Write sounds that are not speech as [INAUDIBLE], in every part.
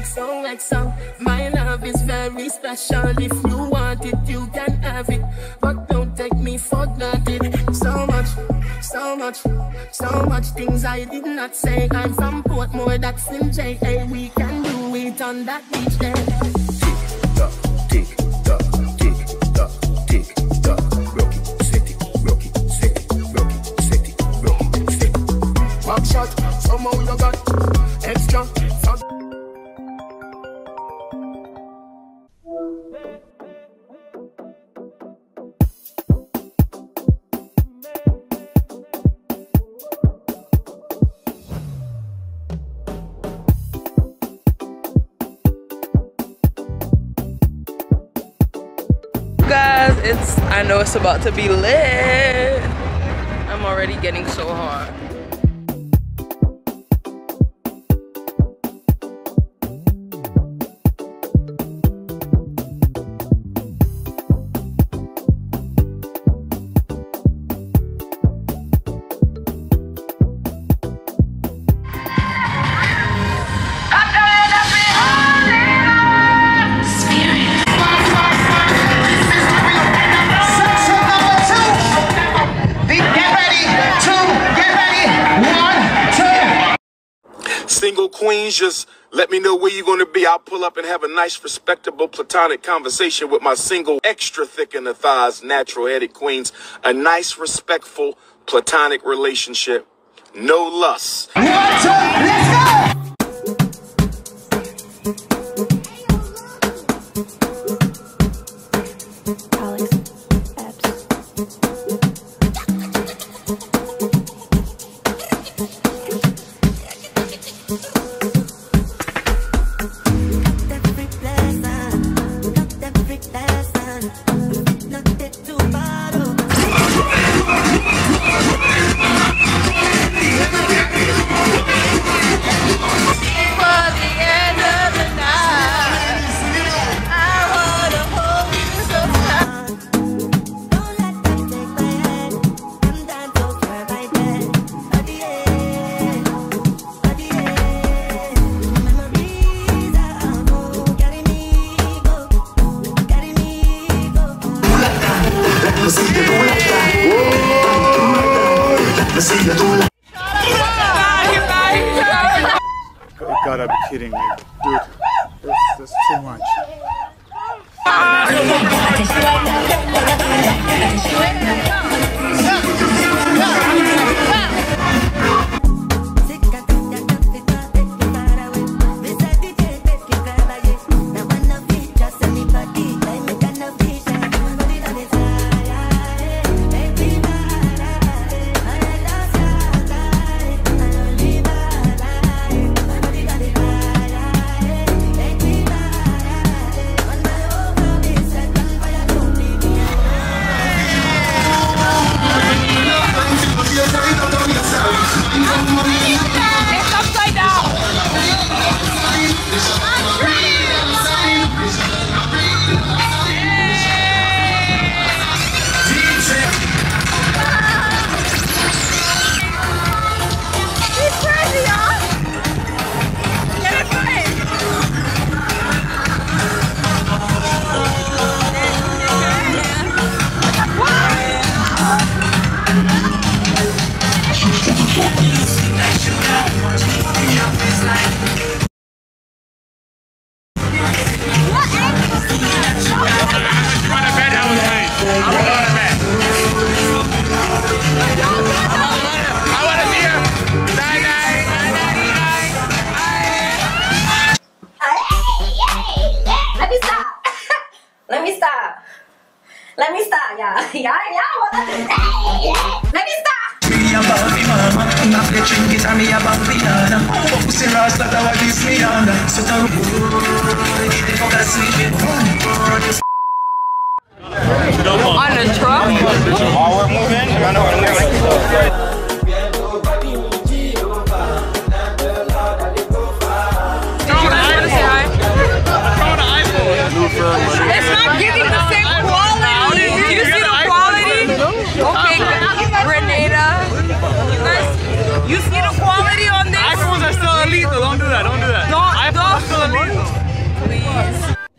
XOXO. My love is very special. If you want it, you can have it. But don't take me for granted. So much, so much, so much things I did not say. I'm from Portmore, that's in JA. We can do it on that beach there. It, set it, it, set it, it, set it, shot, somehow you got extra. I know it's about to be lit. I'm already getting so hot queens, just let me know where you're gonna be. I'll pull up and have a nice, respectable, platonic conversation with my single, extra thick in the thighs, natural headed queens. A nice, respectful, platonic relationship. No lust. Let's go. Alex gotta be kidding me. Dude, that's, that's too much. Let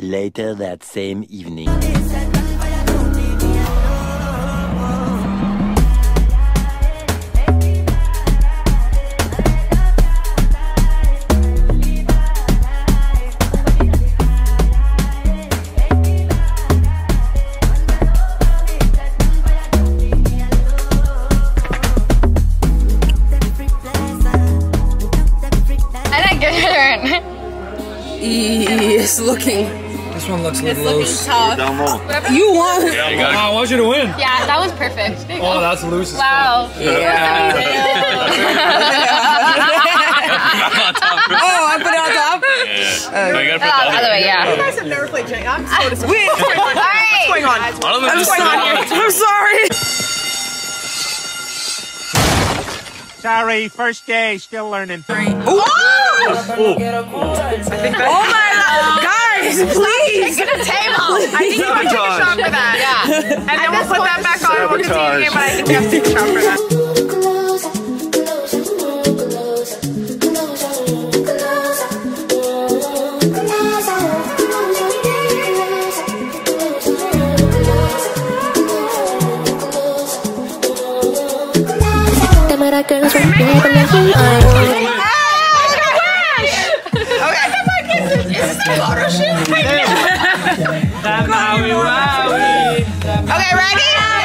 Later that same evening. I didn't get it. It's looking. This one looks a It's little looking loose. tough. You won. I want you to win. Yeah, that was perfect. [LAUGHS] Oh, go. that's loose as Wow. [LAUGHS] [LAUGHS] Oh, I put it on top. Uh, oh, other way, yeah. You guys have never played Jenga. I'm so disappointed. Wait, what's going on? Alright. What's going on? One of What's going on I'm sorry. Sorry, first day, still learning. Oh! Oh my god, guys, please. Get a table. I think you have to take a shot for that. Yeah. And then we'll put that back on and we'll continue the game, but I think you have to take a shot for that. Okay, oh ready?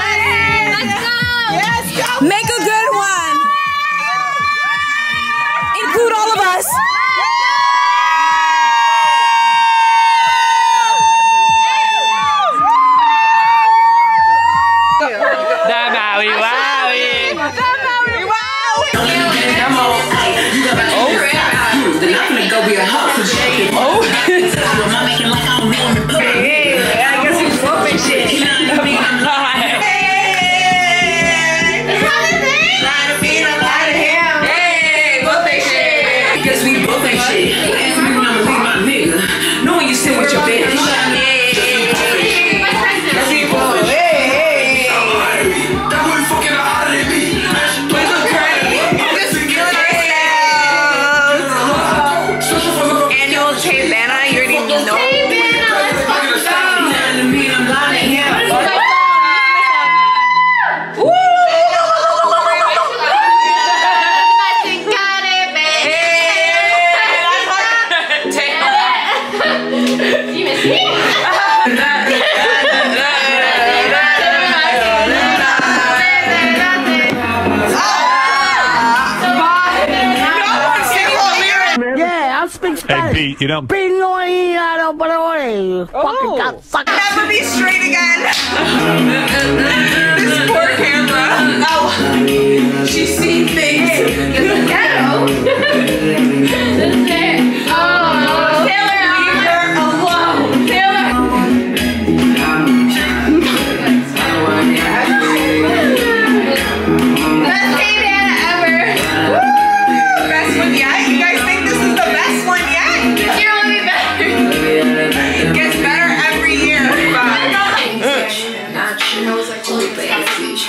Spanish. Hey, Pete, you don't. Pinoyado, pero you fucking oh. cocksucker. Never be straight again. [LAUGHS] this poor camera. Oh, she's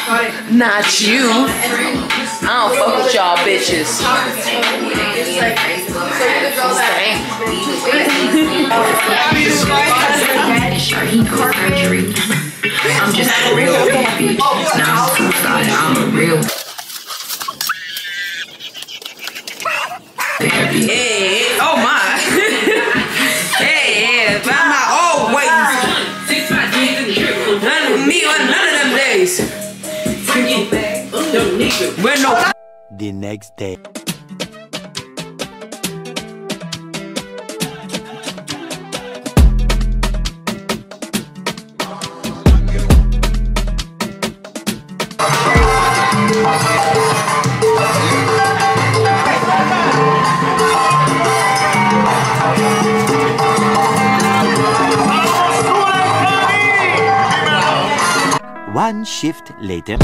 Not you. I don't fuck with y'all bitches. I'm just a real bitch. Now I'm a real. Hey, oh my. [LAUGHS] hey, by my always. None of me on none of them days. The next day. One shift later.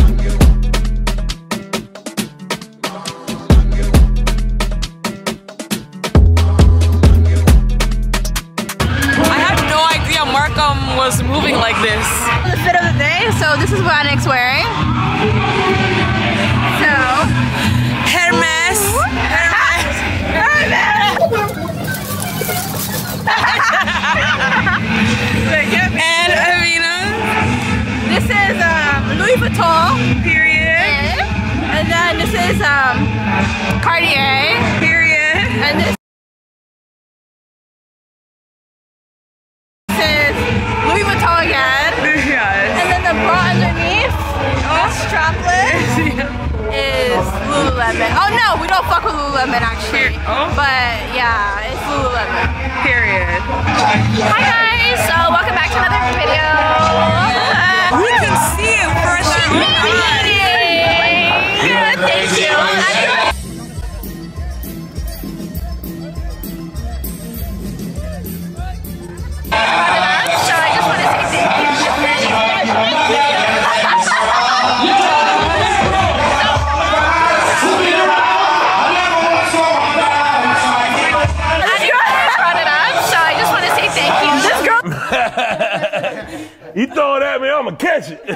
was moving like this. The fit of the day, so this is what Anik's wearing. So, Hermes. Hermes. Hermes. and Avina. This is um, Louis Vuitton. Period. And, then this is um, Cartier. Lululemon. Oh no, we don't fuck with Lululemon actually. Oh. But yeah, it's Lululemon. Period. Hi guys, so welcome back to another video. We can see it first. Thank you. You throw it at me, I'ma catch it. [LAUGHS]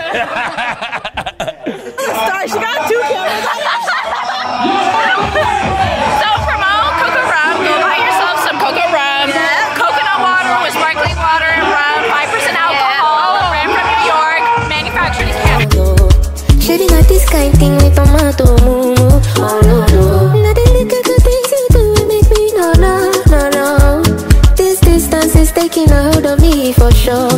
Sorry, she got two cameras. [LAUGHS] so promote Coca Rum. Go buy yourself some Coca Rum. Coconut water with sparkling water and rum. Five percent alcohol. Brand from New York. Manufactured in Canada. Shady not this kind thing with tomato. Oh no no. Not the little good things you do it make me no no no no. This distance is taking a hold of me for sure.